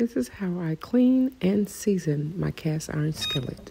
This is how I clean and season my cast iron skillet.